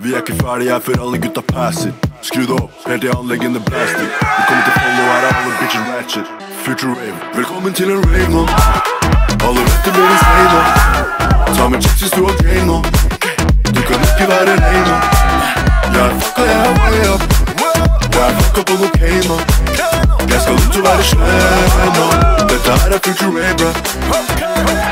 Vi er ikke ferdige her før alle gutta passer. Skru det opp, helt til anleggene blaster. Vi kommer til Follo, her er alle bitches ratchet. Future rave, velkommen til en rave nå. Alle vet det blir en slay nå. Ta med chicks hvis du har gain nå. Du kan ikke være lei nå. Jeg er fucka, jeg er way up. Jeg er fucka på cocaine nå. Jeg skal ut og være slem nå. Dette her er future rave, bra.